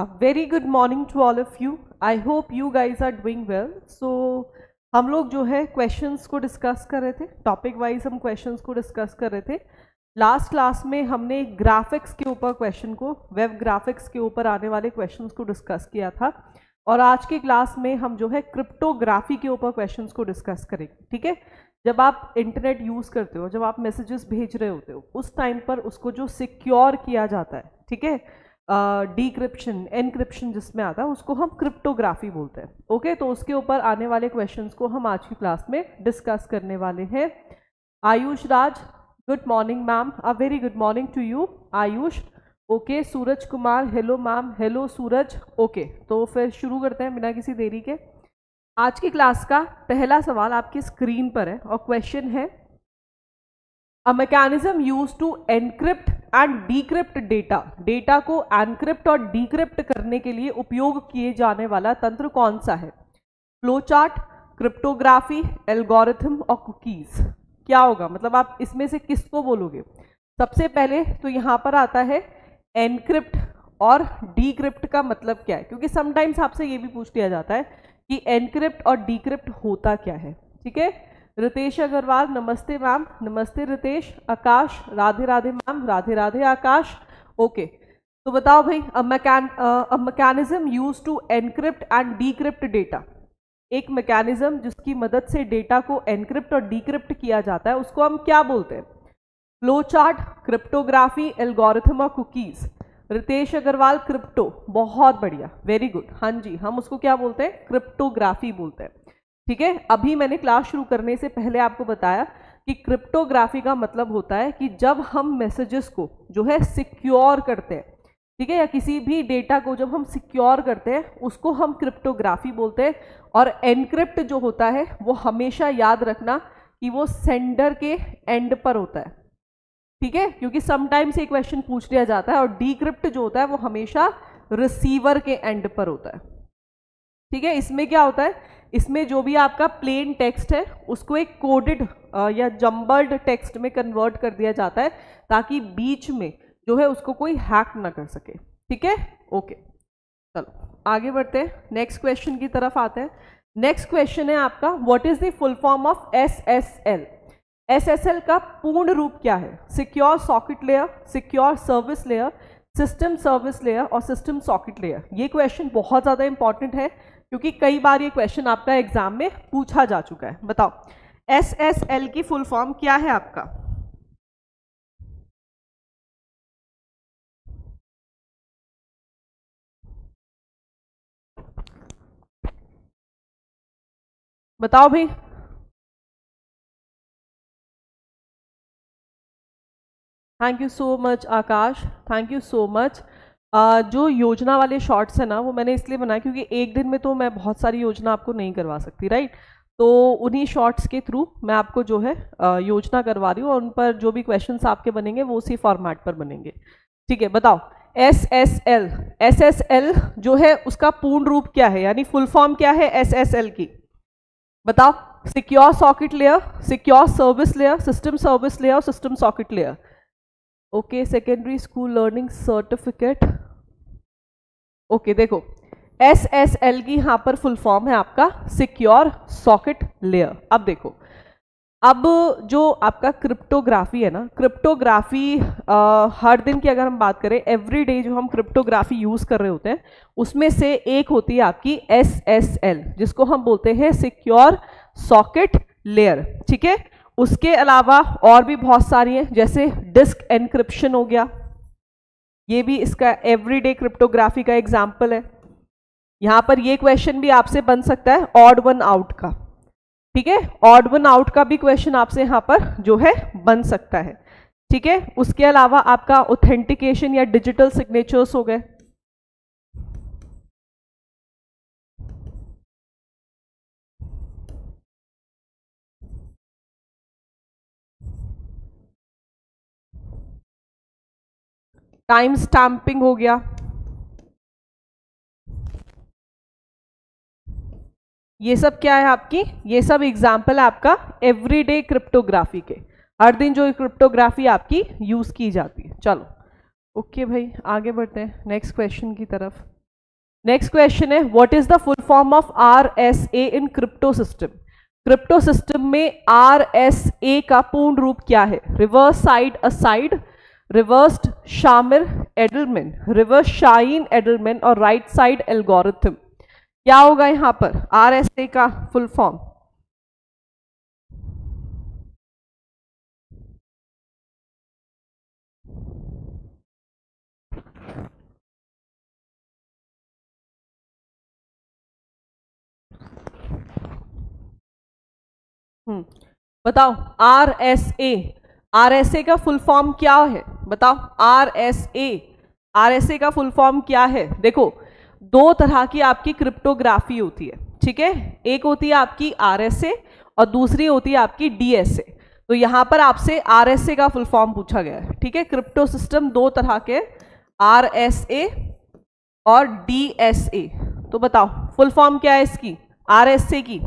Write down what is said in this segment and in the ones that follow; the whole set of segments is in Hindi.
A very good morning to all of you. I hope you guys are doing well. So, हम लोग जो है क्वेश्चंस को डिस्कस कर रहे थे. टॉपिक वाइज हम क्वेश्चंस को डिस्कस कर रहे थे. लास्ट क्लास में हमने ग्राफिक्स के ऊपर क्वेश्चन को वेब ग्राफिक्स के ऊपर आने वाले क्वेश्चंस को डिस्कस किया था. और आज के क्लास में हम जो है क्रिप्टोग्राफी के ऊपर क्वेश्चंस को डिस्कस करेंगे. ठीक है? जब आप इंटरनेट यूज़ करते हो, जब आप मैसेजेस भेज रहे होते हो, उस टाइम पर उसको जो सिक्योर किया जाता है, ठीक है? डीक्रिप्शन एनक्रिप्शन जिसमें आता है, उसको हम क्रिप्टोग्राफी बोलते हैं। ओके तो उसके ऊपर आने वाले क्वेश्चंस को हम आज की क्लास में डिस्कस करने वाले हैं। Ayush Raj good morning ma'am a very good morning to you Ayush. Okay Suraj Kumar hello ma'am hello Suraj. Okay तो फिर शुरू करते हैं बिना किसी देरी के। आज की क्लास का पहला सवाल आपकी स्क्रीन पर है और क्वेश्चन है a mechanism use to encrypt and decrypt data data को एनक्रिप्ट और डीक्रिप्ट करने के लिए उपयोग किए जाने वाला तंत्र कौन सा है? फ्लो चार्ट क्रिप्टोग्राफी एल्गोरिथम और कुकीज क्या होगा? मतलब आप इसमें से किसको बोलोगे? सबसे पहले तो यहाँ पर आता है एनक्रिप्ट और डीक्रिप्ट का मतलब क्या है? क्योंकि समटाइम्स आपसे ये भी पूछ लिया जाता है कि एनक्रिप्ट और डीक्रिप्ट होता क्या है? ठीक है? रितेश अग्रवाल, नमस्ते मैम, नमस्ते रितेश, आकाश, राधे राधे मैम, राधे राधे आकाश। ओके तो बताओ भाई a mechanism use to encrypt and decrypt data एक मैकेनिज्म जिसकी मदद से डेटा को एनक्रिप्ट और डीक्रिप्ट किया जाता है, उसको हम क्या बोलते हैं? फ्लो चार्ट क्रिप्टोग्राफी एल्गोरिथम और कुकीज रितेश अग्रवाल क्रिप्टो बहुत बढ़िया वेरी गुड हाँ जी, हम उसको क्या बोलते हैं? क्रिप्टोग्राफी बोलते हैं। ठीक है? अभी मैंने क्लास शुरू करने से पहले आपको बताया कि क्रिप्टोग्राफी का मतलब होता है कि जब हम मैसेजेस को जो है सिक्योर करते हैं, ठीक है? या किसी भी डेटा को जब हम सिक्योर करते हैं, उसको हम क्रिप्टोग्राफी बोलते हैं और एनक्रिप्ट जो होता है, वो हमेशा याद रखना कि वो सेंडर के एंड पर होता है, ठीक है? क्योंकि समटाइम्स ये क्वेश्चन पूछ लिया जाता है और डीक्रिप्ट जो होता है, वो हमेशा रिसीवर के एंड पर होता है, ठीक है? इसमें क्या होता है? इसमें जो भी आपका प्लेन टेक्स्ट है, उसको एक कोडेड या जम्बल्ड टेक्स्ट में कन्वर्ट कर दिया जाता है, ताकि बीच में जो है उसको कोई हैक ना कर सके। ठीक है? ओके चलो, आगे बढ़ते हैं। नेक्स्ट क्वेश्चन की तरफ़ आते हैं। नेक्स्ट क्वेश्चन है आपका what is the full form of S S L S S L का पूर्ण रूप क्या है? Secure socket layer secure service layer system service layer और सिस्टम सॉकेट लेयर ये क्वेश्चन बहुत ज़्यादा इंपॉर्टेंट है। क्योंकि कई बार ये क्वेश्चन आपका एग्ज़ाम में पूछा जा चुका है। बताओ एस एस एल की फुल फॉर्म क्या है आपका? बताओ भाई। Thank you so much Akash. Thank you so much जो योजना वाले शॉर्ट्स है ना, वो मैंने इसलिए बनाया क्योंकि एक दिन में तो मैं बहुत सारी योजना आपको नहीं करवा सकती राइट तो उन्हीं शॉर्ट्स के थ्रू मैं आपको जो है योजना करवा रही हूँ और उन पर जो भी क्वेश्चंस आपके बनेंगे, वो उसी फॉर्मेट पर बनेंगे। ठीक है, बताओ। S S L S S L जो है, उसका पूर्ण रूप क्या है? यानी फुल फॉर्म क्या है एस एस एल की? बताओ। Secure socket layer secure service layer system service layer system socket layer okay secondary school learning certificate okay देखो एस एस एल की यहाँ पर फुल फॉर्म है आपका सिक्योर सॉकेट लेयर अब देखो, अब जो आपका क्रिप्टोग्राफी है ना क्रिप्टोग्राफी हर दिन की अगर हम बात करें एवरी डे जो हम क्रिप्टोग्राफी यूज़ कर रहे होते हैं, उसमें से एक होती है आपकी एस एस एल जिसको हम बोलते हैं सिक्योर सॉकेट लेयर ठीक है? उसके अलावा और भी बहुत सारी हैं, जैसे डिस्क एनक्रिप्शन हो गया ये भी इसका एवरीडे क्रिप्टोग्राफी का एग्ज़ाम्पल है। यहाँ पर ये क्वेश्चन भी आपसे बन सकता है ऑड वन आउट का। ठीक है? ऑड वन आउट का भी क्वेश्चन आपसे यहाँ पर जो है बन सकता है। ठीक है? उसके अलावा आपका ऑथेंटिकेशन या डिजिटल सिग्नेचर्स हो गए। टाइम स्टैंपिंग हो गया। ये सब क्या है आपकी? ये सब एग्ज़ाम्पल है आपका एवरीडे क्रिप्टोग्राफी के। हर दिन जो क्रिप्टोग्राफी आपकी यूज़ की जाती है। चलो। ओके okay भाई, आगे बढ़ते हैं। नेक्स्ट क्वेश्चन की तरफ़। नेक्स्ट क्वेश्चन है what is the full form of R S A in crypto system crypto system में आर एस ए का पूर्ण रूप क्या है? Reverse side aside reversed Shamir Adleman reverse shine Adleman और राइट साइड एल्गोरिथम क्या होगा यहाँ पर? आर एस ए का फुल फॉर्म हम्म बताओ R S A R S A का फुल फॉर्म क्या है? बताओ R S A R S A का फुल फॉर्म क्या है? देखो, दो तरह की आपकी क्रिप्टोग्राफी होती है, ठीक है? एक होती है आपकी आर एस ए और दूसरी होती है आपकी डी एस ए तो यहाँ पर आपसे आर एस ए का फुल फॉर्म पूछा गया है, ठीक है? क्रिप्टो सिस्टम दो तरह के आर एस ए और डी एस ए तो बताओ फुल फॉर्म क्या है इसकी? आर एस ए की।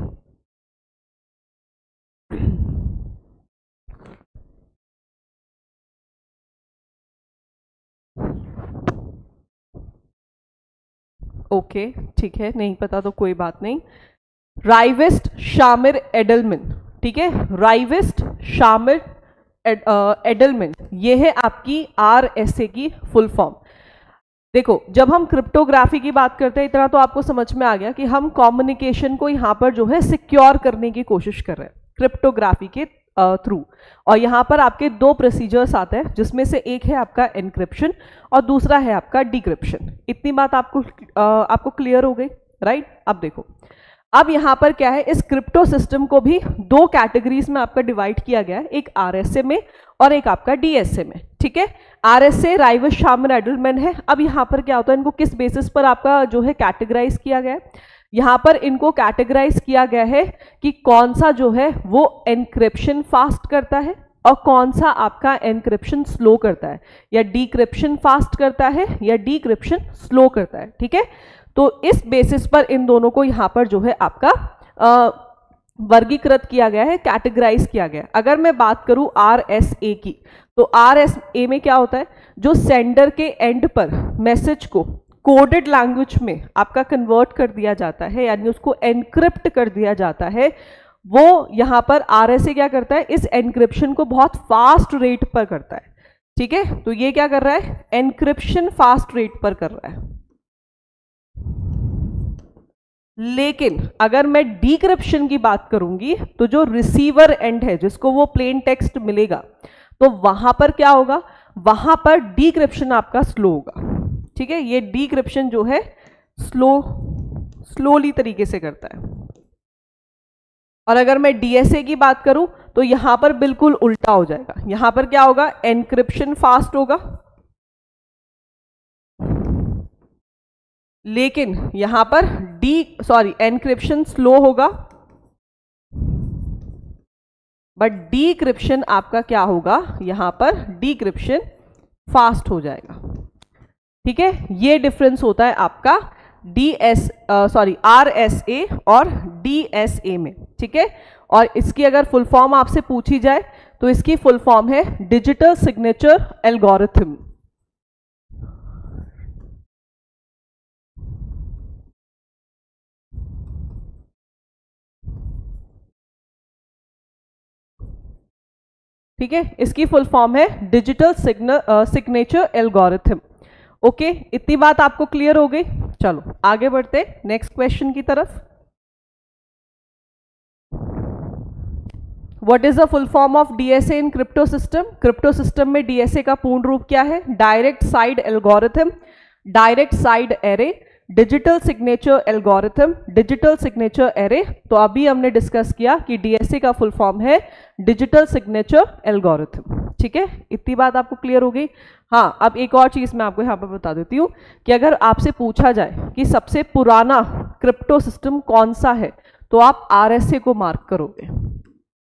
ओके, ठीक है, नहीं पता तो कोई बात नहीं। राइवेस्ट शामिर एडलमिन, ठीक है? राइवेस्ट शामिर एडलमिन, ये है आपकी आर एस ए की फुल फॉर्म। देखो, जब हम क्रिप्टोग्राफी की बात करते हैं, इतना तो आपको समझ में आ गया कि हम कम्युनिकेशन को यहाँ पर जो है, सिक्योर करने की कोशिश कर रहे हैं, क्रिप्टोग्राफी के थ्रू और यहाँ पर आपके दो प्रोसीजर्स आते हैं जिसमें से एक है आपका इनक्रिप्शन और दूसरा है आपका डिक्रिप्शन इतनी बात आपको आ, आपको क्लियर हो गई राइट अब देखो। अब यहाँ पर क्या है इस क्रिप्टो सिस्टम को भी दो कैटेगरीज में आपका डिवाइड किया गया है एक आरएसए में और एक आपका डीएसए में ठीक है? आरएसए राइवस शामिल एडलमैन है। अब यहाँ पर क्या होता है इनको किस बेसिस पर आपका जो है कैटेगराइज किया गया है? यहाँ पर इनको कैटेगराइज किया गया है कि कौन सा जो है वो एनक्रिप्शन फास्ट करता है और कौन सा आपका एनक्रिप्शन स्लो करता है। या डिक्रिप्शन फास्ट करता है या डिक्रिप्शन स्लो करता है, ठीक है? तो इस बेसिस पर इन दोनों को यहाँ पर जो है आपका वर्गीकृत किया गया है कैटेगराइज किया गया है। अगर मैं बात करूँ आर एस ए की तो आर एस ए में क्या होता है? जो सेंडर के एंड पर मैसेज को कोडेड लैंग्वेज में आपका कन्वर्ट कर दिया जाता है, यानी उसको एनक्रिप्ट कर दिया जाता है, वो यहाँ पर आरएसए क्या करता है? इस एनक्रिप्शन को बहुत फास्ट रेट पर करता है। ठीक है? तो ये क्या कर रहा है? एनक्रिप्शन फास्ट रेट पर कर रहा है। लेकिन अगर मैं डिक्रिप्शन की बात करूँगी तो जो रिसीवर एंड है, जिसको वो प्लेन टेक्स्ट मिलेगा तो वहाँ पर क्या होगा? वहाँ पर डिक्रिप्शन आपका स्लो होगा। ठीक है, ये डिक्रिप्शन जो है स्लो स्लोली तरीके से करता है। और अगर मैं डीएसए की बात करूँ तो यहाँ पर बिल्कुल उल्टा हो जाएगा। यहाँ पर क्या होगा? एनक्रिप्शन फास्ट होगा। लेकिन यहाँ पर डी सॉरी एनक्रिप्शन स्लो होगा। बट डीक्रिप्शन आपका क्या होगा? यहाँ पर डीक्रिप्शन फास्ट हो जाएगा। ठीक है? ये डिफरेंस होता है आपका D S sorry R S A और डी एस ए में, ठीक है? और इसकी अगर फुल फॉर्म आपसे पूछी जाए तो इसकी फुल फॉर्म है डिजिटल सिग्नेचर एल्गोरिथम ठीक है? इसकी फुल फॉर्म है डिजिटल सिग्नेचर एल्गोरिथम ओके इतनी बात आपको क्लियर हो गई? चलो, आगे बढ़ते नेक्स्ट क्वेश्चन की तरफ़। What is the full form of DSA in crypto system crypto system में डीएसए का पूर्ण रूप क्या है? Direct side algorithm direct side array digital signature algorithm, digital signature array तो अभी हमने डिस्कस किया कि डीएसए का फुल फॉर्म है डिजिटल सिग्नेचर एल्गोरिथम। ठीक है? इतनी बात आपको क्लियर हो गई? हाँ अब एक और चीज़ मैं आपको यहाँ पर बता देती हूँ कि अगर आपसे पूछा जाए कि सबसे पुराना क्रिप्टो सिस्टम कौन सा है तो आप आरएसए को मार्क करोगे।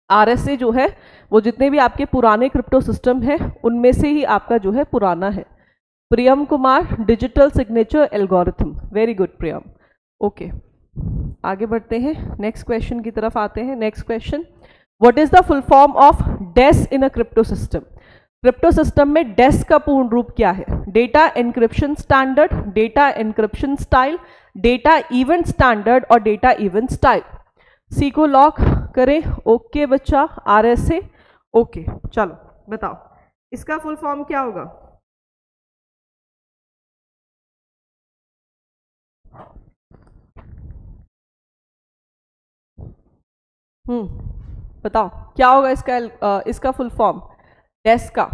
आरएसए जो है, वो जितने भी आपके पुराने क्रिप्टो सिस्टम है, उनमें से ही आपका जो है पुराना है। Priyam Kumar digital signature algorithm very good Priyam okay आगे बढ़ते हैं. नेक्स्ट क्वेश्चन की तरफ़ आते हैं. Next question what is the full form of DES in a crypto system crypto system में डेस का पूर्ण रूप क्या है? Data encryption standard data encryption style data event standard और डेटा इवेंट स्टाइल सी को लॉक करें. ओके okay, बच्चा. आर एस ए ओके चलो बताओ. इसका फुल फॉर्म क्या होगा? हम्म बताओ क्या होगा इसका आ, इसका फुल फॉर्म डेस्क का।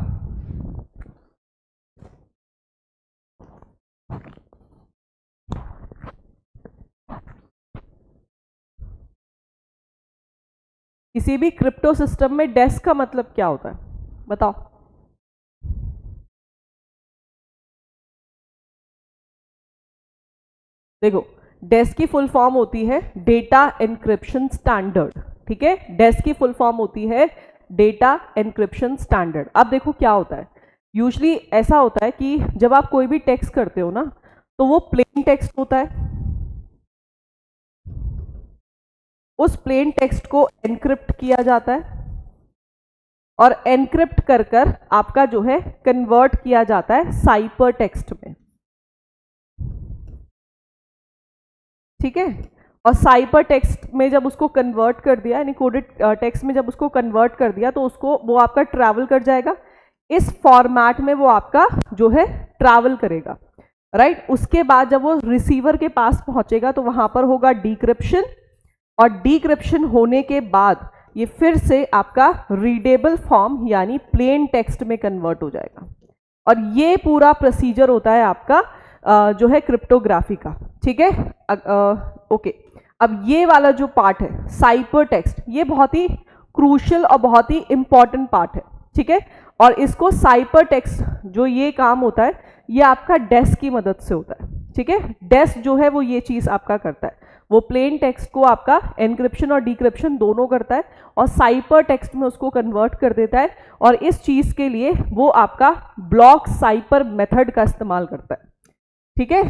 किसी भी क्रिप्टो सिस्टम में डेस्क का मतलब क्या होता है? बताओ। देखो डेस्क की फुल फॉर्म होती है डेटा एनक्रिप्शन स्टैंडर्ड ठीक है? डेस्क की फुल फॉर्म होती है डेटा एनक्रिप्शन स्टैंडर्ड अब देखो क्या होता है। यूजली ऐसा होता है कि जब आप कोई भी टेक्स्ट करते हो ना तो वो प्लेन टेक्स्ट होता है। उस प्लेन टेक्स्ट को एनक्रिप्ट किया जाता है और एनक्रिप्ट कर कर आपका जो है कन्वर्ट किया जाता है साइपर टेक्स्ट में। ठीक है? और साइपर टेक्स्ट में जब उसको कन्वर्ट कर दिया, यानी कोडेड टेक्स्ट में जब उसको कन्वर्ट कर दिया तो उसको वो आपका ट्रैवल कर जाएगा। इस फॉर्मेट में वो आपका जो है ट्रैवल करेगा। Right right? उसके बाद जब वो रिसीवर के पास पहुंचेगा तो वहाँ पर होगा डिक्रिप्शन और डिक्रिप्शन होने के बाद ये फिर से आपका रीडेबल फॉर्म यानी प्लेन टेक्स्ट में कन्वर्ट हो जाएगा। और ये पूरा प्रोसीजर होता है आपका जो है क्रिप्टोग्राफी का। ठीक है? ओके अब ये वाला जो पार्ट है साइपर टेक्स्ट ये बहुत ही क्रूशल और बहुत ही इंपॉर्टेंट पार्ट है, ठीक है? और इसको साइपर टेक्स्ट जो ये काम होता है, ये आपका डेस्क की मदद से होता है, ठीक है? डेस्क जो है वो ये चीज़ आपका करता है। वो प्लेन टेक्स्ट को आपका एनक्रिप्शन और डिक्रिप्शन दोनों करता है और साइपर टेक्स्ट में उसको कन्वर्ट कर देता है और इस चीज़ के लिए वो आपका ब्लॉक साइपर मेथड का इस्तेमाल करता है, ठीक है?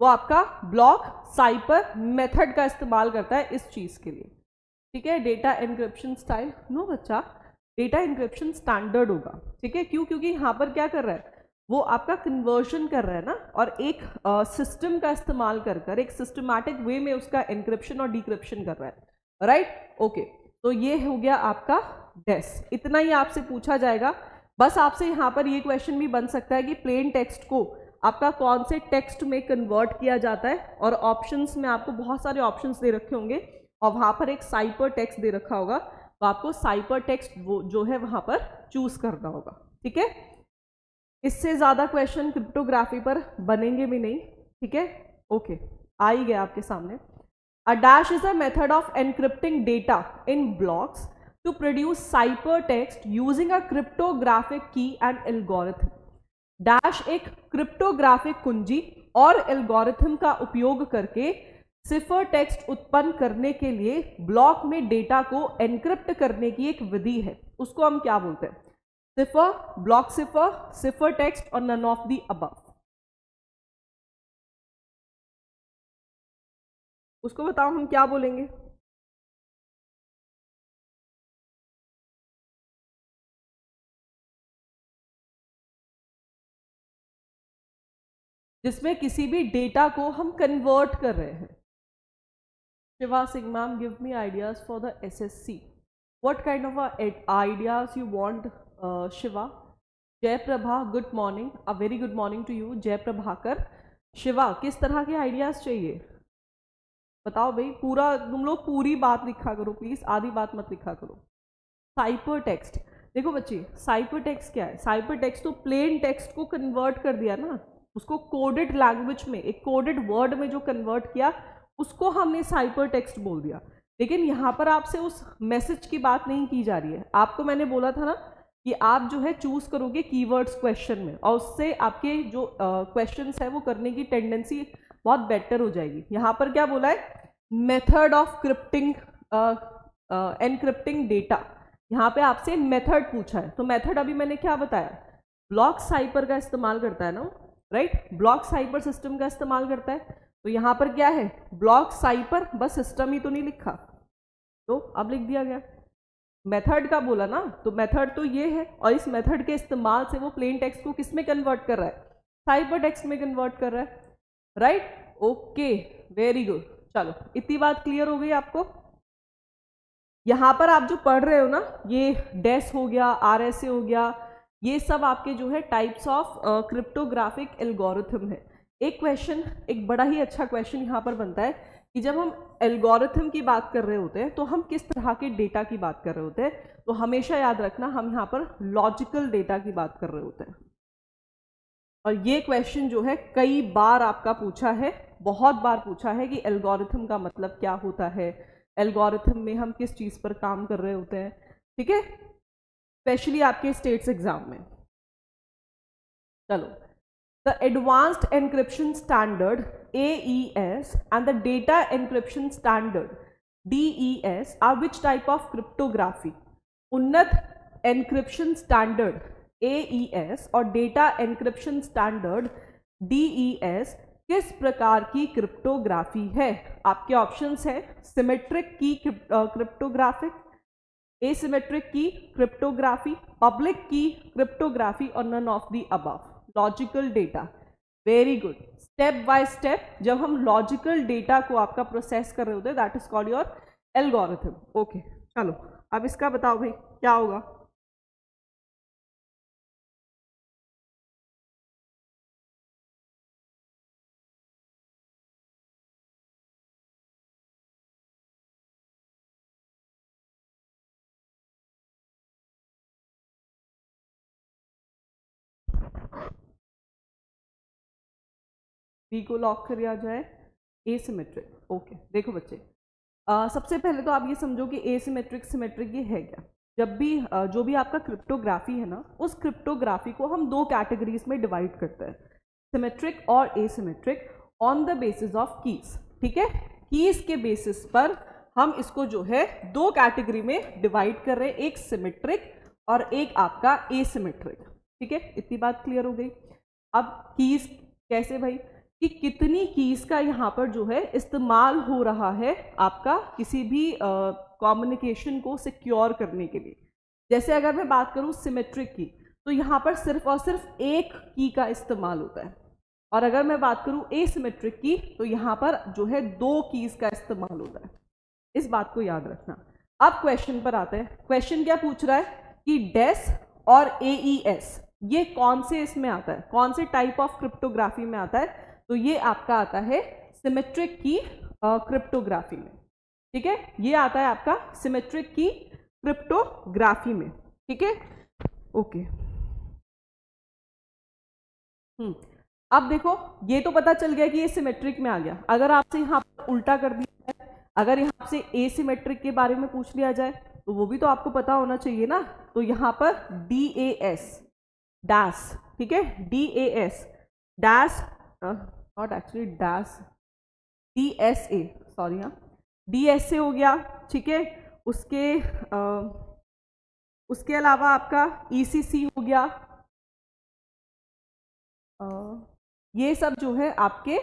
वो आपका ब्लॉक साइपर मेथड का इस्तेमाल करता है इस चीज़ के लिए। ठीक है? Data encryption style. नो बच्चा, डेटा एनक्रिप्शन स्टैंडर्ड होगा। ठीक है? क्यों? क्योंकि यहाँ पर क्या कर रहा है? वो आपका कन्वर्शन कर रहा है ना, और एक सिस्टम का इस्तेमाल कर कर, एक सिस्टमैटिक वे में उसका एनक्रिप्शन और डिक्रिप्शन कर रहा है। राइट? right? ओके। okay. तो ये हो गया आपका डेस इतना ही आपसे पूछा जाएगा। बस आपसे यहाँ पर ये क्वेश्चन भी बन सकता है कि प्लेन टेक्स्ट को आपका कौन से टेक्स्ट में कन्वर्ट किया जाता है और ऑप्शंस में आपको बहुत सारे ऑप्शंस दे रखे होंगे और वहाँ पर एक साइपर टेक्स्ट दे रखा होगा। तो आपको साइपर टेक्स्ट वो जो है वहाँ पर चूज़ करना होगा। ठीक है? इससे ज़्यादा क्वेश्चन क्रिप्टोग्राफी पर बनेंगे भी नहीं। ठीक है? ओके आ ही गया आपके सामने। A dash is a method of encrypting data in blocks produce cipher text using a cryptographic key and algorithm dash एक क्रिप्टोग्राफिक कुंजी और एल्गोरिथम का उपयोग करके सिफर टेक्स्ट उत्पन्न करने के लिए ब्लॉक में डेटा को एनक्रिप्ट करने की एक विधि है। उसको हम क्या बोलते हैं? Cipher, block cipher cipher text और नन ऑफ़ दी अबव उसको बताओ हम क्या बोलेंगे? जिसमें किसी भी डेटा को हम कन्वर्ट कर रहे हैं। Shiva Singh ma'am give me ideas for the S S C what kind of ideas you want Shiva Jay Prabha good morning a very good morning to you Jay Prabhakar Shiva किस तरह के आइडियाज़ चाहिए? बताओ भाई, पूरा, तुम लोग पूरी बात लिखा करो प्लीज़ आधी बात मत लिखा करो। साइपर टेक्स्ट देखो बच्चे साइपर टेक्स्ट क्या है? साइपर टेक्स्ट तो प्लेन टेक्स्ट को कन्वर्ट कर दिया ना। उसको कोडेड लैंग्वेज में एक कोडेड वर्ड में जो कन्वर्ट किया उसको हमने साइपर टेक्स्ट बोल दिया। लेकिन यहाँ पर आपसे उस मैसेज की बात नहीं की जा रही है। आपको मैंने बोला था ना कि आप जो है चूज़ करोगे कीवर्ड्स क्वेश्चन में और उससे आपके जो क्वेश्चन uh, है वो करने की टेंडेंसी बहुत बेटर हो जाएगी। यहाँ पर क्या बोला है? Method of crypting encrypting data यहाँ पे आपसे मेथड पूछा है। तो मेथड अभी मैंने क्या बताया? ब्लॉक साइपर का इस्तेमाल करता है ना राइट? ब्लॉक साइपर सिस्टम का इस्तेमाल करता है। तो यहाँ पर क्या है? ब्लॉक साइपर बस सिस्टम ही तो नहीं लिखा। तो अब लिख दिया गया। मेथड का बोला ना? तो मेथड तो ये है और इस मेथड के इस्तेमाल से वो प्लेन टेक्स्ट को किसमें कन्वर्ट कर रहा है? साइबर टेक्स्ट में कन्वर्ट कर रहा है। राइट? Okay, very good. चलो, इतनी बात क्लियर हो गई आपको? यहाँ पर आप जो पढ़ रहे हो ना, ये डेस हो गया आर एस ए हो गया ये सब आपके जो है टाइप्स ऑफ़ क्रिप्टोग्राफिक एल्गोरिथम है। एक क्वेश्चन एक बड़ा ही अच्छा क्वेश्चन यहाँ पर बनता है कि जब हम एल्गोरिथम की बात कर रहे होते हैं तो हम किस तरह के डेटा की बात कर रहे होते हैं? तो हमेशा याद रखना, हम यहाँ पर लॉजिकल डेटा की बात कर रहे होते हैं। और ये क्वेश्चन जो है, कई बार आपका पूछा है, बहुत बार पूछा है कि एल्गोरिथम का मतलब क्या होता है? एल्गोरिथम में हम किस चीज़ पर काम कर रहे होते हैं? ठीक है? स्पेशली आपके स्टेट्स एग्ज़ाम में। चलो। The advanced encryption standard A and the data encryption standard D are which type of cryptography उन्नत एनक्रिप्शन स्टैंडर्ड ए और डेटा एनक्रिप्शन स्टैंडर्ड डी किस प्रकार की क्रिप्टोग्राफी है? आपके ऑप्शंस हैं symmetric key cryptographic asymmetric key cryptography public key cryptography और none of the above logical data very good step by step जब हम लॉजिकल डेटा को आपका प्रोसेस कर रहे होते हैं that is called your algorithm okay चलो. अब इसका बताओ भाई, क्या होगा? बी को लॉक किया जाए एसिमेट्रिक ओके देखो बच्चे। आ, सबसे पहले तो आप ये समझो कि एसिमेट्रिक सिमेट्रिक ये है क्या? जब भी जो भी आपका क्रिप्टोग्राफी है ना उस क्रिप्टोग्राफी को हम दो कैटेगरीज में डिवाइड करते हैं सिमेट्रिक और asymmetric on the basis of keys ठीक है? कीज के बेसिस पर हम इसको जो है दो कैटेगरी में डिवाइड कर रहे हैं एक सिमेट्रिक और एक आपका एसिमेट्रिक ठीक है? इतनी बात क्लियर हो गई। अब कीज कैसे भाई? कि कितनी कीज का यहाँ पर जो है इस्तेमाल हो रहा है आपका किसी भी कम्युनिकेशन को सिक्योर करने के लिए। जैसे अगर मैं बात करूँ सिमेट्रिक की तो यहाँ पर सिर्फ़ और सिर्फ़ एक की का इस्तेमाल होता है। और अगर मैं बात करूँ एसिमेट्रिक की तो यहाँ पर जो है दो कीज का इस्तेमाल होता है। इस बात को याद रखना। अब क्वेश्चन पर आते हैं। क्वेश्चन क्या पूछ रहा है? कि डेस और ए ई एस ये कौन से इसमें आता है? कौन से टाइप ऑफ़ क्रिप्टोग्राफी में आता है? तो ये आपका आता है सिमेट्रिक की क्रिप्टोग्राफी में। ठीक है? ये आता है आपका सिमेट्रिक की क्रिप्टोग्राफी में। ठीक है? ओके। हम्म। अब देखो, ये तो पता चल गया कि ये सिमेट्रिक में आ गया। अगर आपसे यहाँ पर उल्टा कर दिया जाए, अगर यहाँ से ए सिमेट्रिक के बारे में पूछ लिया जाए तो वो भी तो आपको पता होना चाहिए ना। तो यहाँ पर डी ए एस डैस ठीक है? D A S dash not actually dash D S A sorry हाँ. डी एस ए हो गया ठीक है. उसके आ, उसके अलावा आपका ई सी सी हो गया. आ, ये सब जो है आपके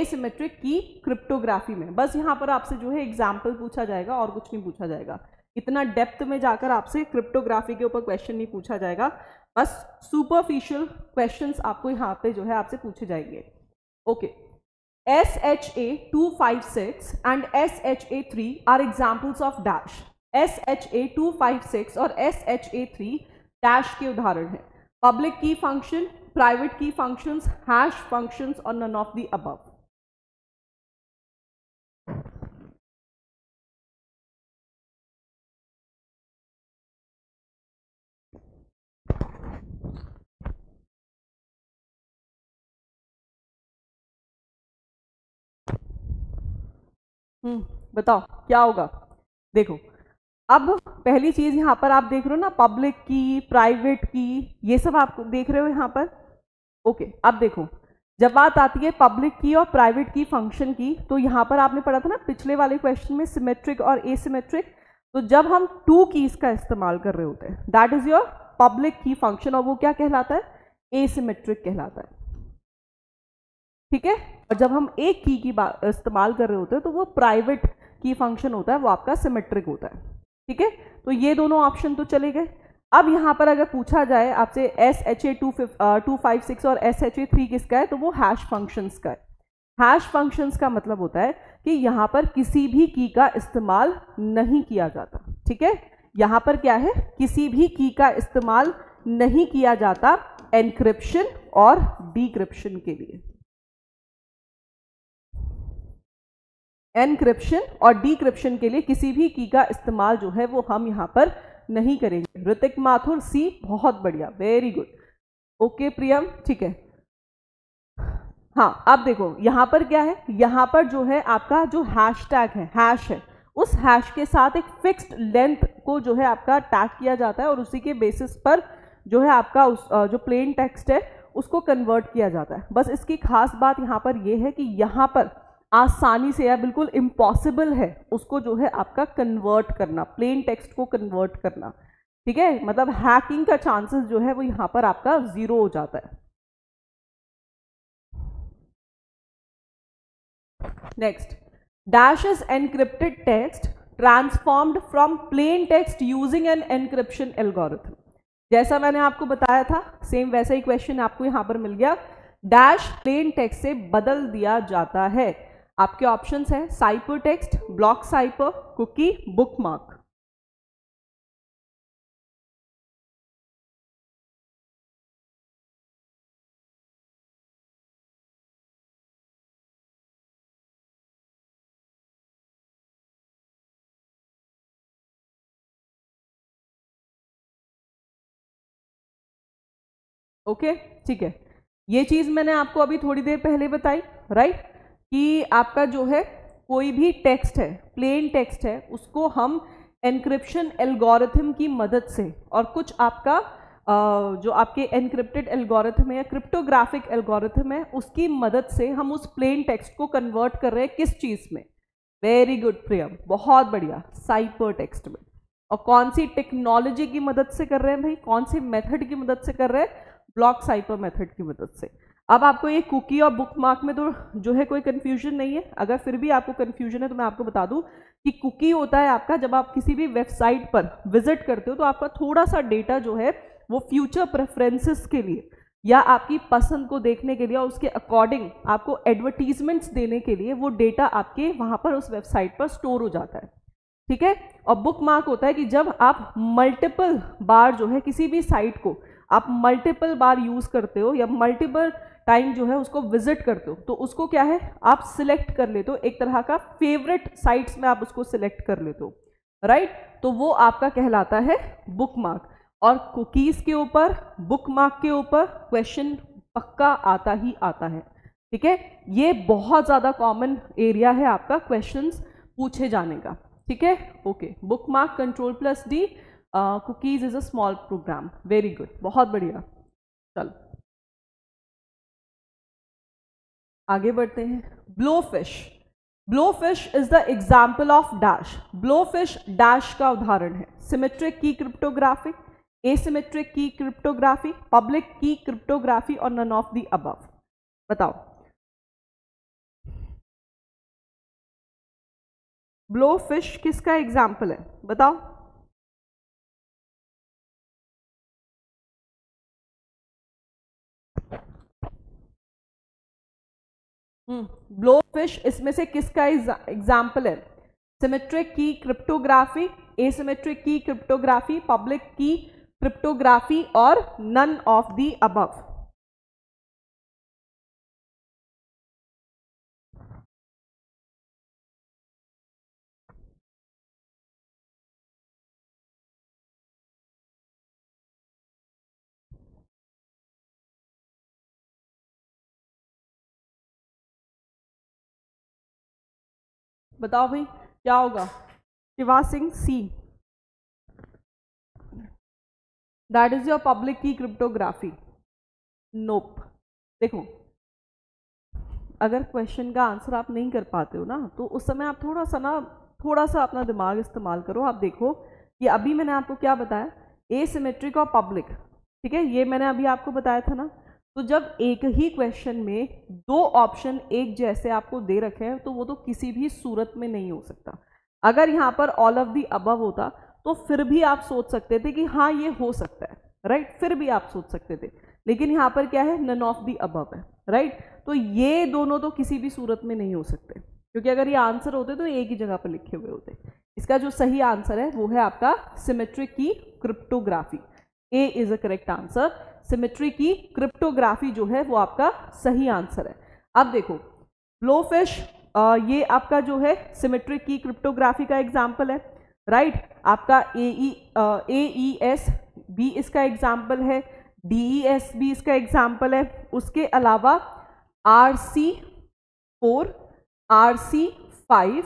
एसिमेट्रिक की क्रिप्टोग्राफी में. बस यहाँ पर आपसे जो है एग्ज़ाम्पल पूछा जाएगा और कुछ नहीं पूछा जाएगा. इतना डेप्थ में जाकर आपसे क्रिप्टोग्राफी के ऊपर क्वेश्चन नहीं पूछा जाएगा. बस सुपरफिशियल क्वेश्चंस आपको यहाँ पे जो है आपसे पूछे जाएँगे. Okay. SHA256 and SHA3 are examples of dash. SHA256 और S H A three dash के उदाहरण हैं public key function private key functions hash functions और none of the above hmm बताओ, क्या होगा? देखो, अब पहली चीज़ यहाँ पर आप देख रहे हो ना पब्लिक की प्राइवेट की, ये सब आप देख रहे हो यहाँ पर? ओके अब देखो, जब बात आती है पब्लिक की और प्राइवेट की फ़ंक्शन की तो यहाँ पर आपने पढ़ा था ना, पिछले वाले क्वेश्चन में सिमेट्रिक और एसिमेट्रिक तो जब हम टू कीज का इस्तेमाल कर रहे होते हैं that is your public key function और वो क्या कहलाता है? एसिमेट्रिक कहलाता है। ठीक है? और जब हम एक की की इस्तेमाल कर रहे होते हैं तो वो प्राइवेट की फ़ंक्शन होता है, वो आपका सिमेट्रिक होता है। ठीक है? तो ये दोनों ऑप्शन तो चले गए। अब यहाँ पर अगर पूछा जाए, आपसे S H A two two five six और एस एच ए थ्री किसका है तो वो हैश फ़ंक्शंस का है। हैश फ़ंक्शंस का मतलब होता है कि यहाँ पर किसी भी की का इस्तेमाल नहीं किया जाता। ठीक है? यहाँ पर क्या है? किसी भी की का इस्तेमाल नहीं किया जाता एनक्रिप्शन और डिक्रिप्शन के लिए। एनक्रिप्शन और डिक्रिप्शन के लिए किसी भी की का इस्तेमाल जो है वो हम यहाँ पर नहीं करेंगे। ऋतिक माथुर सी बहुत बढ़िया वेरी गुड ओके प्रियम, ठीक है। हाँ अब देखो, यहाँ पर क्या है? यहाँ पर जो है आपका जो हैश टैग है हैश है, उस हैश के साथ एक फिक्स्ड लेंथ को जो है आपका टैग किया जाता है और उसी के बेसिस पर जो है आपका उस जो प्लेन टेक्स्ट है, उसको कन्वर्ट किया जाता है। बस इसकी खास बात यहाँ पर यह है कि यहाँ पर आसानी से या बिल्कुल इम्पॉसिबल है, उसको जो है आपका कन्वर्ट करना प्लेन टेक्स्ट को कन्वर्ट करना। ठीक है? मतलब हैकिंग का चांसेस जो है वो यहाँ पर आपका ज़ीरो हो जाता है। Next dash is encrypted text transformed from plain text using an encryption algorithm. जैसा मैंने आपको बताया था सेम वैसा ही क्वेश्चन आपको यहाँ पर मिल गया। डैश प्लेन टेक्स्ट से बदल दिया जाता है। आपके ऑप्शंस है cipher text block cipher cookie bookmark okay ठीक है. ये चीज़ मैंने आपको अभी थोड़ी देर पहले बताई राइट कि आपका जो है कोई भी टेक्स्ट है, प्लेन टेक्स्ट है, उसको हम एनक्रिप्शन एल्गोरिथम की मदद से और कुछ आपका जो आपके एनक्रिप्टेड एल्गोरिथम है या क्रिप्टोग्राफिक एल्गोरिथम है, उसकी मदद से हम उस प्लेन टेक्स्ट को कन्वर्ट कर रहे हैं किस चीज़ में? वेरी गुड प्रियम बहुत बढ़िया। साइपर टेक्स्ट में। और कौन सी टेक्नोलॉजी की मदद से कर रहे हैं भाई? कौन सी मेथड की मदद से कर रहे हैं? ब्लॉक साइपर मेथड की मदद से। अब आपको ये कुकी और बुक मार्क में तो जो है कोई कन्फ्यूज़न नहीं है। अगर फिर भी आपको कन्फ्यूज़न है तो मैं आपको बता दूँ कि कुकी होता है आपका जब आप किसी भी वेबसाइट पर विज़िट करते हो तो आपका थोड़ा सा डेटा जो है, वो फ्यूचर प्रेफरेंसेस के लिए या आपकी पसंद को देखने के लिए और उसके अकॉर्डिंग आपको एडवर्टीजमेंट्स देने के लिए वो डेटा आपके वहाँ पर उस वेबसाइट पर स्टोर हो जाता है। ठीक है? और बुक मार्क होता है कि जब आप मल्टीपल बार जो है किसी भी साइट को आप मल्टीपल बार यूज़ करते हो या मल्टीपल टाइम जो है उसको विज़िट करते हो। तो उसको क्या है? आप सिलेक्ट कर लेते हो। एक तरह का फेवरेट साइट्स में आप उसको सिलेक्ट कर लेते हो। राइट तो वो आपका कहलाता है बुक मार्क और कुकीज़ के ऊपर बुक मार्क के ऊपर क्वेश्चन पक्का आता ही आता है। ठीक है? ये बहुत ज़्यादा कॉमन एरिया है आपका क्वेश्चंस पूछे जाने का। ठीक है? Okay bookmark control plus D cookies is a small program very good बहुत बढ़िया। चलो। आगे बढ़ते हैं। Blowfish blowfish is the example of dash blowfish dash का उदाहरण है। Symmetric key cryptography asymmetric key cryptography public key cryptography और नन ऑफ़ दी अबव बताओ। ब्लो फ़िश किसका एग्ज़ाम्पल है? बताओ। ब्लोफिश फ़िश इसमें से किसका एग्ज़ाम्पल है? Symmetric key cryptography asymmetric key cryptography public key cryptography और नन ऑफ़ दी अबव बताओ भाई, क्या होगा? Shiva Singh C that is your public key cryptography nope देखो, अगर क्वेश्चन का आंसर आप नहीं कर पाते हो ना तो उस समय आप थोड़ा सा ना थोड़ा सा अपना दिमाग इस्तेमाल करो। आप देखो कि अभी मैंने आपको क्या बताया? ए सिमेट्रिक और पब्लिक ठीक है? ये मैंने अभी आपको बताया था ना। तो जब एक ही क्वेश्चन में दो ऑप्शन एक जैसे आपको दे रखे हैं तो वो तो किसी भी सूरत में नहीं हो सकता। अगर यहाँ पर ऑल ऑफ़ दी अबव होता तो फिर भी आप सोच सकते थे कि हाँ ये हो सकता है राइट फिर भी आप सोच सकते थे। लेकिन यहाँ पर क्या है? नन ऑफ़ दी अबव है राइट तो ये दोनों तो किसी भी सूरत में नहीं हो सकते, क्योंकि अगर ये आंसर होते तो एक ही जगह पर लिखे हुए होते। इसका जो सही आंसर है, वो है आपका symmetric key cryptography A is a correct answer symmetry key cryptography जो है वो आपका सही आंसर है। अब देखो ब्लोफिश ये आपका जो है सिमेट्रिक की क्रिप्टोग्राफी का एग्ज़ाम्पल है राइट right? आपका ए ई एस बी इसका एग्ज़ाम्पल है डी ई एस बी इसका एग्ज़ाम्पल है। उसके अलावा R C four R C five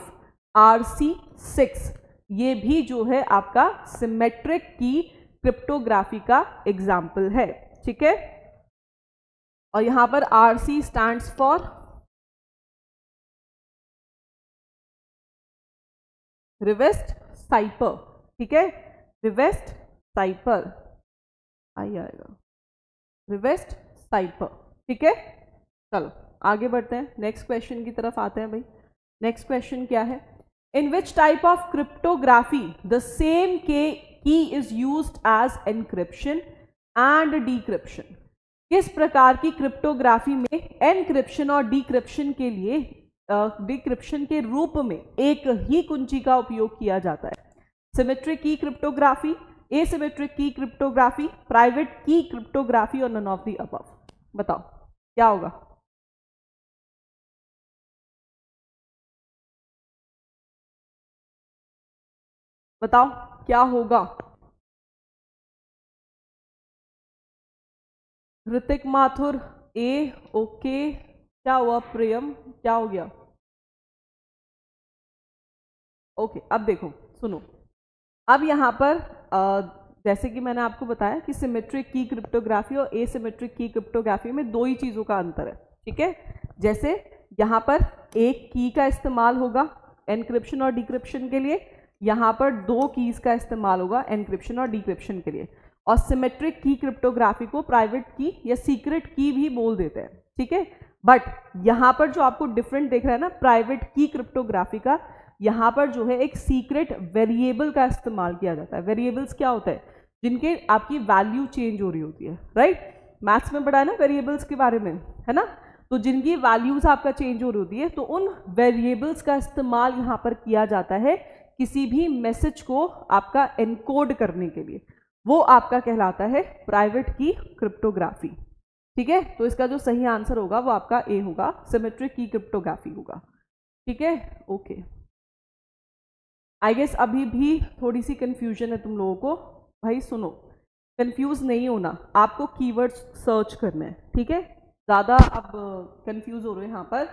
R C six ये भी जो है आपका सिमेट्रिक की क्रिप्टोग्राफी का एग्ज़ाम्पल है। ठीक है? और यहाँ पर R C stand for Rivest cipher ठीक है? रिवेस्ट साइपर आई आएगा। रिवेस्ट साइपर ठीक है? चलो, आगे बढ़ते हैं। नेक्स्ट क्वेश्चन की तरफ़ आते हैं भाई। नेक्स्ट क्वेश्चन क्या है? In which type of cryptography the same के key is use as encryption and decryption किस प्रकार की क्रिप्टोग्राफी में एनक्रिप्शन और डिक्रिप्शन के लिए डिक्रिप्शन के रूप में एक ही कुंजी का उपयोग किया जाता है? Symmetric key cryptography asymmetric key cryptography private key cryptography और नन ऑफ़ दी अबव बताओ, क्या होगा? बताओ, क्या होगा? ऋतिक माथुर ए ओके क्या हुआ प्रियम क्या हो गया। ओके अब देखो सुनो। अब यहाँ पर आ, जैसे कि मैंने आपको बताया कि सिमेट्रिक की क्रिप्टोग्राफी और एसिमेट्रिक की क्रिप्टोग्राफी में दो ही चीज़ों का अंतर है ठीक है? जैसे यहाँ पर एक की का इस्तेमाल होगा एनक्रिप्शन और डिक्रिप्शन के लिए यहाँ पर दो कीज का इस्तेमाल होगा एनक्रिप्शन और डिक्रिप्शन के लिए। और सिमेट्रिक की क्रिप्टोग्राफी को प्राइवेट की या सीक्रेट की भी बोल देते हैं, ठीक है? बट यहाँ पर जो आपको डिफरेंट देख रहा है ना प्राइवेट की क्रिप्टोग्राफी का, यहाँ पर जो है एक सीक्रेट वेरिएबल का इस्तेमाल किया जाता है। वेरिएबल्स क्या होता है? जिनके आपकी वैल्यू चेंज हो रही होती है राइट मैथ्स में पढ़ा है ना वेरिएबल्स के बारे में, है ना? तो जिनकी वैल्यूज़ आपका चेंज हो रही होती है तो उन वेरिएबल्स का इस्तेमाल यहाँ पर किया जाता है किसी भी मैसेज को आपका एनकोड करने के लिए। वो आपका कहलाता है प्राइवेट की क्रिप्टोग्राफी ठीक है? तो इसका जो सही आंसर होगा, वो आपका ए होगा सिमेट्रिक की क्रिप्टोग्राफी होगा। ठीक है? ओके आई गेस अभी भी थोड़ी सी कंफ्यूजन है तुम लोगों को। भाई सुनो कंफ्यूज नहीं होना। आपको कीवर्ड्स सर्च करना है। ठीक है? ज़्यादा अब कंफ्यूज हो रहे हैं यहाँ पर।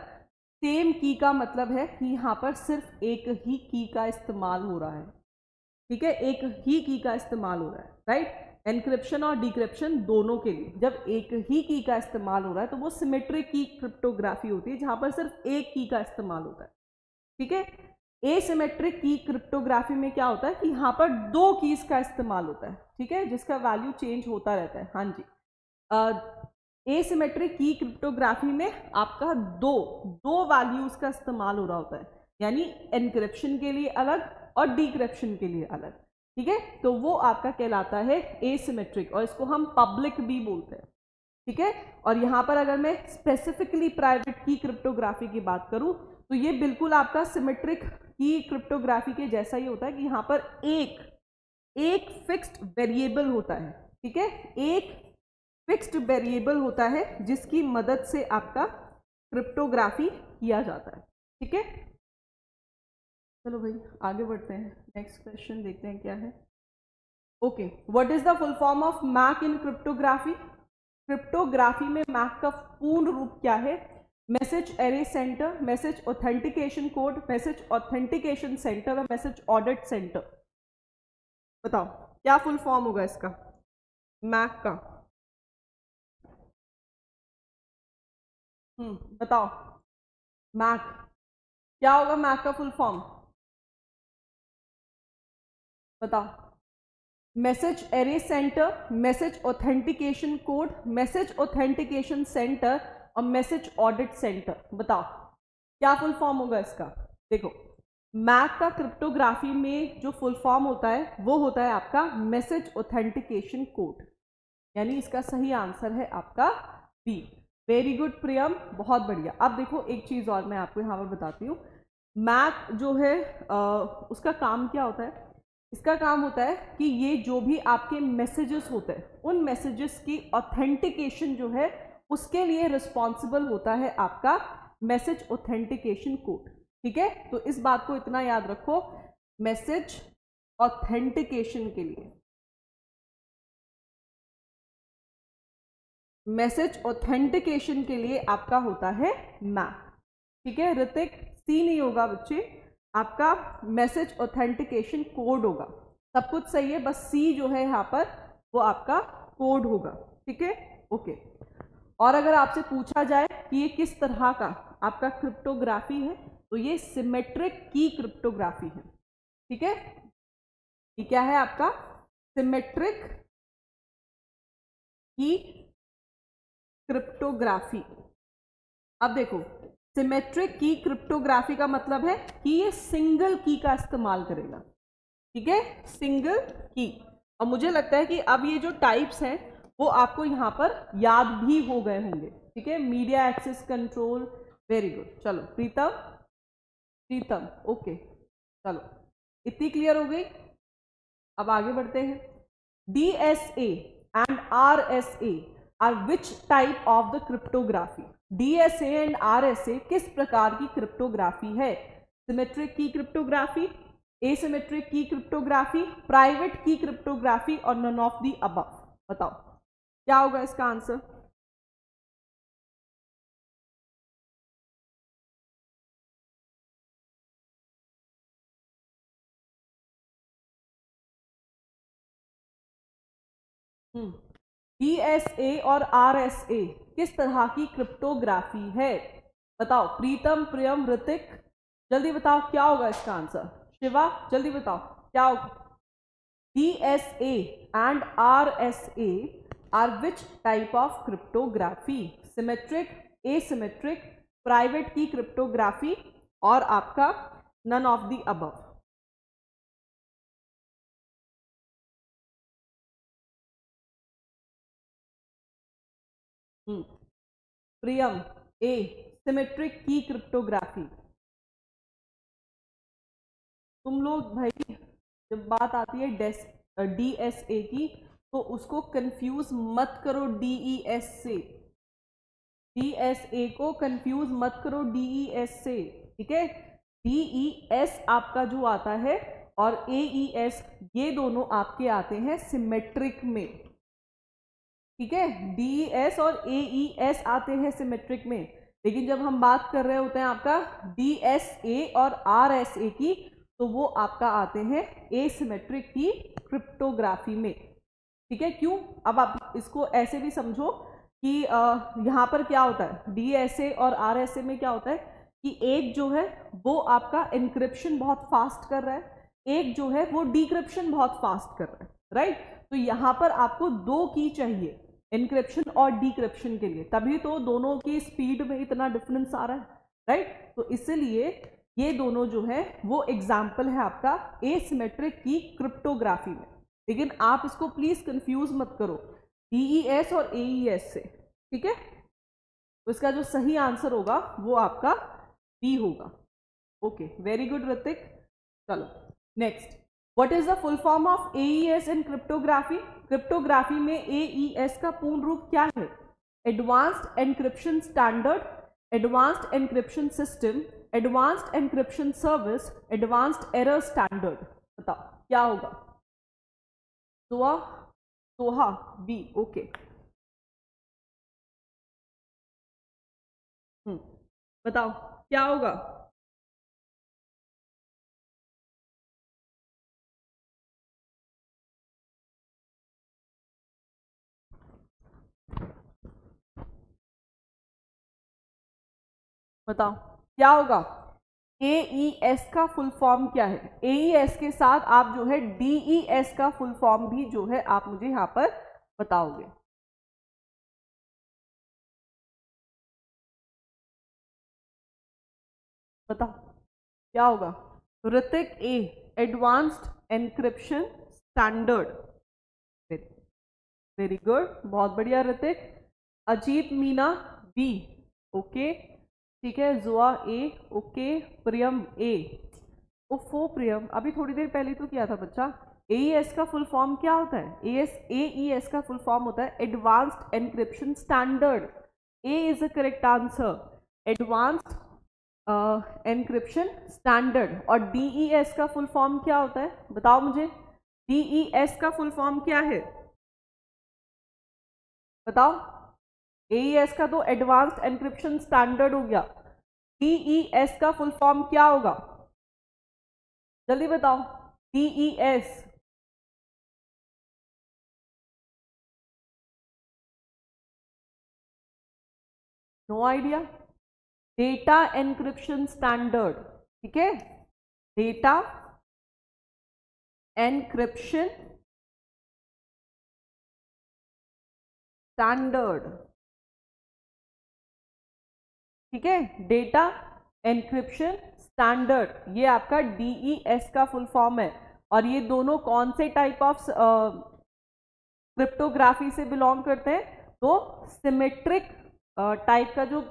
सेम की का मतलब है कि यहाँ पर सिर्फ़ एक ही की का इस्तेमाल हो रहा है। ठीक है, एक ही की का इस्तेमाल हो रहा है राइट एनक्रिप्शन और डिक्रिप्शन दोनों के लिए। जब एक ही की का इस्तेमाल हो रहा है तो वो सिमेट्रिक की क्रिप्टोग्राफी होती है, जहाँ पर सिर्फ़ एक की का इस्तेमाल होता है। ठीक है? एसिमेट्रिक की क्रिप्टोग्राफी में क्या होता है कि यहाँ पर दो कीज का इस्तेमाल होता है, ठीक है? जिसका वैल्यू चेंज होता रहता है। हाँ जी। एसिमेट्रिक की क्रिप्टोग्राफी में आपका दो दो वैल्यूज़ का इस्तेमाल हो रहा होता है, यानी एनक्रिप्शन के लिए अलग और डिक्रिप्शन के लिए अलग, ठीक है? तो वो आपका कहलाता है एसिमेट्रिक और इसको हम पब्लिक भी बोलते हैं, ठीक है? और यहाँ पर अगर मैं स्पेसिफिकली प्राइवेट की क्रिप्टोग्राफी की बात करूँ तो ये बिल्कुल आपका सिमेट्रिक की क्रिप्टोग्राफी के जैसा ही होता है कि यहाँ पर एक एक फिक्स्ड वेरिएबल होता है, ठीक है? एक फिक्स्ड वेरिएबल होता है जिसकी मदद से आपका क्रिप्टोग्राफी किया जाता है, ठीक है? चलो भाई, आगे बढ़ते हैं। नेक्स्ट क्वेश्चन देखते हैं क्या है। Okay what is the full form of MAC in cryptography cryptography में मैक का पूर्ण रूप क्या है? Message array center message authentication code message authentication center और मैसेज ऑडिट सेंटर बताओ, क्या फुल फॉर्म होगा इसका? मैक का। हम्म बताओ। मैक क्या होगा मैक का फुल फॉर्म बताओ message array center message authentication code message authentication center और मैसेज ऑडिट सेंटर। बताओ क्या फुल फॉर्म होगा इसका? देखो मैक का क्रिप्टोग्राफी में जो फुल फॉर्म होता है वो होता है आपका मैसेज ऑथेंटिकेशन कोड। यानी इसका सही आंसर है आपका बी। वेरी गुड प्रियम बहुत बढ़िया। अब देखो एक चीज़ और मैं आपको यहाँ पर बताती हूँ। मैक जो है आ, उसका काम क्या होता है? इसका काम होता है कि ये जो भी आपके मैसेजेस होते हैं, उन मैसेजेस की ऑथेंटिकेशन जो है, उसके लिए रिस्पॉन्सिबल होता है आपका मैसेज ऑथेंटिकेशन कोड ठीक है? तो इस बात को इतना याद रखो मैसेज ऑथेंटिकेशन के लिए। मैसेज ऑथेंटिकेशन के लिए आपका होता है मैप ठीक है? ऋतिक सी नहीं होगा बच्चे। आपका मैसेज ऑथेंटिकेशन कोड होगा। सब कुछ सही है, बस सी जो है यहाँ पर, वो आपका कोड होगा। ठीक है? ओके और अगर आपसे पूछा जाए कि ये किस तरह का आपका क्रिप्टोग्राफी है तो ये सिमेट्रिक की क्रिप्टोग्राफी है। ठीक है? ये क्या है आपका? सिमेट्रिक की क्रिप्टोग्राफी अब देखो सिमेट्रिक की क्रिप्टोग्राफी का मतलब है कि ये सिंगल की का इस्तेमाल करेगा। ठीक है? सिंगल की और मुझे लगता है कि अब ये जो टाइप्स हैं, वो आपको यहाँ पर याद भी हो गए होंगे। ठीक है? Media access control very good चलो, प्रीतम? प्रीतम ओके चलो, इतनी क्लियर हो गई? अब आगे बढ़ते हैं। D S A and R S A are which type of the cryptography DSA and RSA किस प्रकार की क्रिप्टोग्राफी है? Symmetric key cryptography asymmetric key cryptography private key cryptography और नन ऑफ़ दी अब बताओ, क्या होगा इसका आंसर डी एस ए और आर एस ए किस तरह की क्रिप्टोग्राफी है? बताओ, प्रीतम, प्रियम, ऋतिक, जल्दी बताओ क्या होगा इसका आंसर शिवा, जल्दी बताओ, क्या होगा? D S A and R S A are which type of cryptography symmetric asymmetric private key cryptography और आपका none of the above Priyam asymmetric key cryptography तुम लोग भाई, जब बात आती है डेस डी एस ए की तो उसको कंफ्यूज मत करो डीई एस e से डी एस ए को कंफ्यूज मत करो डीई एस e से ठीक है? डीई एस आपका जो आता है और एई एस e ये दोनों आपके आते हैं सिमेट्रिक में. ठीक है? डी एस और ए ई एस आते हैं सिमेट्रिक में। लेकिन जब हम बात कर रहे होते हैं आपका डी एस ए और आर एस ए की तो वो आपका आते हैं ए सिमेट्रिक की क्रिप्टोग्राफी में। ठीक है? क्यों? अब आप इसको ऐसे भी समझो कि यहाँ पर क्या होता है? डी एस ए और आर एस ए में क्या होता है कि एक जो है, वो आपका इंक्रिप्शन बहुत फास्ट कर रहा है। एक जो है, वो डिक्रिप्शन बहुत फास्ट कर रहा है राइट तो यहाँ पर आपको दो की चाहिए। इंक्रिप्शन और डिक्रिप्शन के लिए। तभी तो दोनों की स्पीड में इतना डिफरेंस आ रहा है राइट right? तो इसलिए ये दोनों जो है, वो एग्ज़ाम्पल है आपका एसिमेट्रिक की क्रिप्टोग्राफी में। लेकिन आप इसको प्लीज़ कंफ्यूज मत करो डीईएस और एईएस से, ठीक है? तो इसका जो सही आंसर होगा, वो आपका बी होगा। ओके वेरी गुड ऋतिक चलो next what is the full form of AES in cryptography cryptography में एईएस का पूर्ण रूप क्या है? Advanced encryption standard advanced encryption system advanced encryption service advanced error standard बताओ, क्या होगा? सोहा सोहा बी ओके बताओ, क्या होगा? बताओ, क्या होगा? ए ई एस का फुल फॉर्म क्या है? ए ई एस के साथ आप जो है डी ई एस का फुल फॉर्म भी जो है आप मुझे यहाँ पर बताओगे। बताओ, क्या होगा? Hrithik A advanced encryption standard very good बहुत बढ़िया ऋतिक। अजीत मीना बी ओके ठीक है? जुआ ए ओके प्रियम ए। ओफो प्रियम, अभी थोड़ी देर पहले तो किया था बच्चा। ए एस का फुल फॉर्म क्या होता है? A S A E S का फुल फॉर्म होता है advanced encryption standard A is a correct answer advanced encryption standard और डी ई एस का फुल फॉर्म क्या होता है? बताओ मुझे। डी ई एस का फुल फॉर्म क्या है? बताओ। एईएस का तो एडवांस्ड एनक्रिप्शन स्टैंडर्ड हो गया। टीईएस का फुल फॉर्म क्या होगा? जल्दी बताओ। T E S no idea data encryption standard ठीक है? डेटा एनक्रिप्शन स्टैंडर्ड ठीक है? डेटा एनक्रिप्शन स्टैंडर्ड ये आपका डीईएस का फुल फॉर्म है। और ये दोनों कौन से टाइप ऑफ़ क्रिप्टोग्राफी से बिलोंग करते हैं? तो सिमेट्रिक टाइप का जो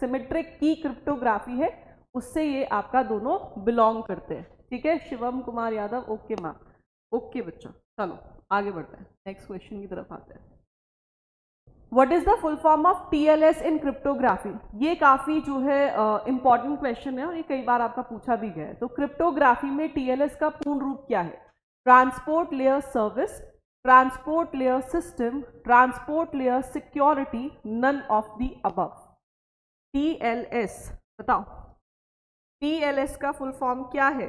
सिमेट्रिक की क्रिप्टोग्राफी है, उससे ये आपका दोनों बिलोंग करते हैं। ठीक है? Shivam Kumar Yadav, okay ma'am okay बच्चों। चलो, आगे बढ़ते हैं। नेक्स्ट क्वेश्चन की तरफ़ आते हैं। What is the full form of TLS in cryptography ये काफ़ी जो है इंपॉर्टेंट uh, क्वेश्चन है और ये कई बार आपका पूछा भी गया है। तो क्रिप्टोग्राफी में टीएलएस का पूर्ण रूप क्या है? Transport layer service transport layer system transport layer security none of the above TLS बताओ। टीएलएस का फुल फॉर्म क्या है?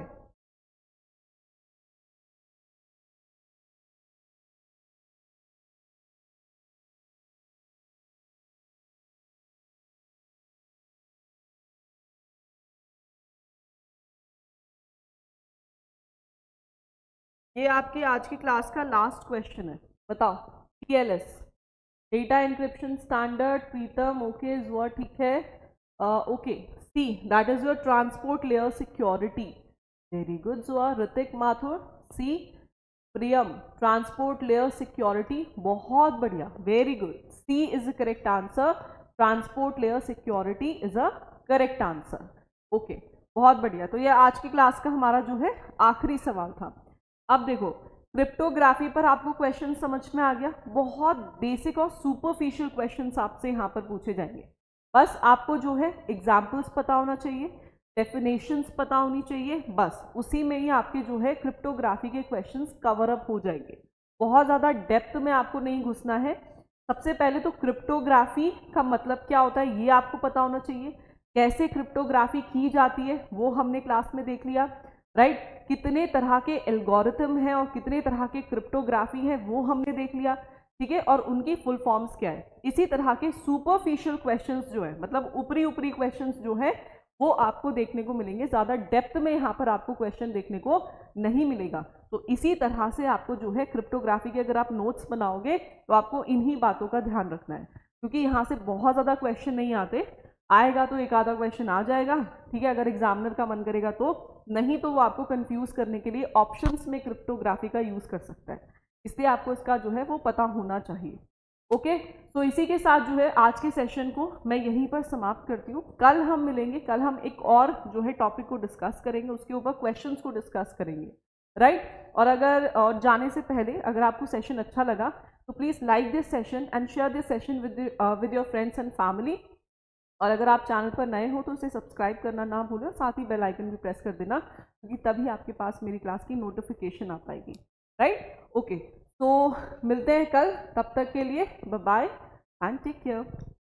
ये आपके आज की क्लास का लास्ट क्वेश्चन है। बताओ TLS data encryption standard Pritam okay जुआ ठीक है? Okay C that is your transport layer security very good जुआ Hrithik Mathur C Priyam transport layer security बहुत बढ़िया very good C is a correct answer transport layer security is a correct answer okay बहुत बढ़िया. तो ये आज की क्लास का हमारा जो है आखिरी सवाल था। अब देखो क्रिप्टोग्राफी पर आपको क्वेश्चन समझ में आ गया। बहुत बेसिक और सुपरफिशियल क्वेश्चन आपसे यहाँ पर पूछे जाएँगे। बस आपको जो है एग्जाम्पल्स पता होना चाहिए डेफिनेशंस पता होनी चाहिए, बस उसी में ही आपके जो है क्रिप्टोग्राफी के क्वेश्चंस कवर अप हो जाएँगे। बहुत ज़्यादा डेप्थ में आपको नहीं घुसना है। सबसे पहले तो क्रिप्टोग्राफी का मतलब क्या होता है, ये आपको पता होना चाहिए। कैसे क्रिप्टोग्राफी की जाती है, वो हमने क्लास में देख लिया। Right right? कितने तरह के एल्गोरिथम हैं और कितने तरह के क्रिप्टोग्राफी हैं, वो हमने देख लिया। ठीक है? और उनकी फुल फॉर्म्स क्या है? इसी तरह के सुपरफिशियल क्वेश्चंस जो है मतलब ऊपरी ऊपरी क्वेश्चंस जो है, वो आपको देखने को मिलेंगे। ज़्यादा डेप्थ में यहाँ पर आपको क्वेश्चन देखने को नहीं मिलेगा। तो इसी तरह से आपको जो है क्रिप्टोग्राफी के अगर आप नोट्स बनाओगे तो आपको इन्हीं बातों का ध्यान रखना है। क्योंकि यहाँ से बहुत ज़्यादा क्वेश्चन नहीं आते। आएगा तो एक आधा क्वेश्चन आ जाएगा, ठीक है? अगर एग्जामिनर का मन करेगा तो नहीं तो वो आपको कंफ्यूज करने के लिए ऑप्शंस में क्रिप्टोग्राफी का यूज़ कर सकता है। इसलिए आपको इसका जो है वो पता होना चाहिए। ओके तो इसी के साथ जो है आज के सेशन को मैं यहीं पर समाप्त करती हूँ। कल हम मिलेंगे, कल हम एक और जो है टॉपिक को डिस्कस करेंगे, उसके ऊपर क्वेश्चंस को डिस्कस करेंगे। राइट और अगर, और जाने से पहले अगर आपको सेशन अच्छा लगा तो please like this session and share this session with with your friends and family और अगर आप चैनल पर नए हो तो उसे सब्सक्राइब करना ना भूलें साथ ही बेल आइकन भी प्रेस कर देना, क्योंकि तभी आपके पास मेरी क्लास की नोटिफिकेशन आ पाएगी। राइट ओके तो मिलते हैं कल, तब तक के लिए बाय एंड टेक केयर